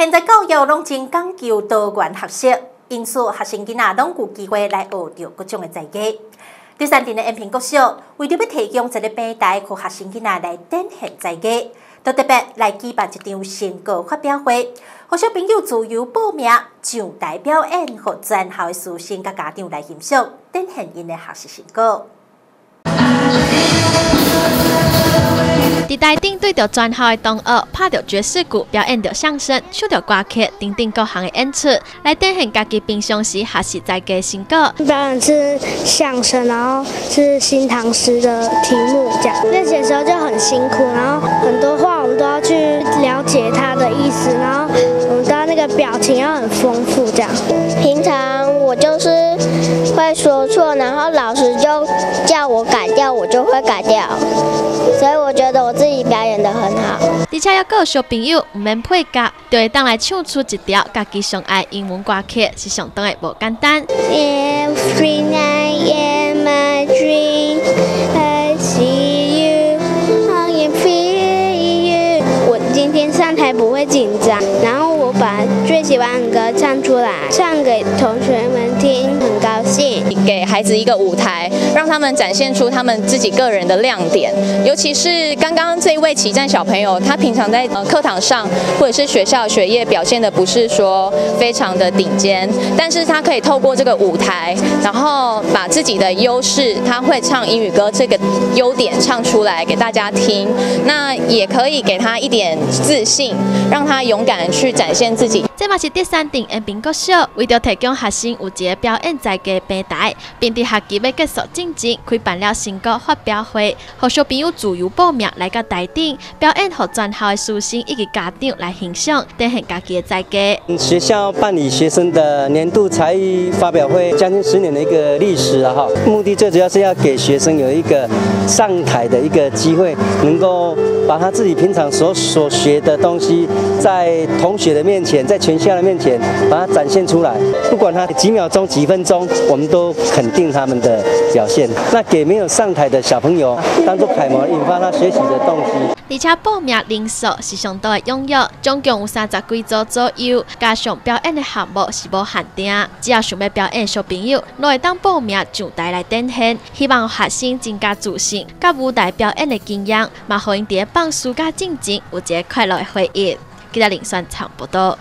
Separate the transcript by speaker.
Speaker 1: 现在教育拢真讲究多元学习，因此学生囡仔拢有机会来学着各种的才艺。第三点的延平国小为着要提供一个平台，互学生囡仔来展现才艺，都特别来举办一场成果发表会，互小朋友自由报名上台表演，互全校的师生甲家长来欣赏，展现因的学习成果。
Speaker 2: 台顶对着专校的同学拍着爵士鼓，表演着相声，唱着歌曲，等等各行的演出，来展现家己平常时学习在的成果。
Speaker 3: 表演是相声，然后是新唐诗的题目，这样练习的时候就很辛苦，然后很多话我们都要去了解它的意思，然后我们的那个表情要很丰富，这样。
Speaker 4: 平常我就是会说错，然后老师的很好。
Speaker 2: 而且要个小朋友唔免配合，就会当来唱出一条家己上爱英文歌曲，是相当的无简单。
Speaker 3: Every night in my dream, I see you, I can feel you。我今天上台不会紧张，然后我把最喜欢的歌唱出来，唱给同学
Speaker 5: 孩子一个舞台，让他们展现出他们自己个人的亮点。尤其是刚刚这一位起战小朋友，他平常在呃课堂上或者是学校学业表现的不是说非常的顶尖，但是他可以透过这个舞台，然后把自己的优势，他会唱英语歌这个优点唱出来给大家听。那也可以给他一点自信，让他勇敢去展现自己。
Speaker 2: 这嘛是第三点，延平国小为了提供学生有一个表演才艺平台，并伫学期要结束之前开办了成果发表会，让小朋友自由报名来到台顶表演，和全校的师生以及家长来欣赏，展现家己的才艺。
Speaker 6: 学校办理学生的年度才艺发表会，将近十年的一个历史了哈。目的最主要是要给学生有一个上台的一个机会，能够把他自己平常所所学的东西，在同学的面前，在全校的面前，把它展现出来。不管他几秒钟、几分钟，我们都肯定他们的表现。那给没有上台的小朋友当做楷模，引发他学习的动机。
Speaker 2: 而且报名人数是相当的踊跃，总共有三十几组左右，加上表演的项目是无限定，只要想要表演小朋友，都会当报名上台来展现，希望学生增加自信，甲舞台表演的经验，嘛，互因伫放暑假进前有一个快乐的回忆。记得林算长报道。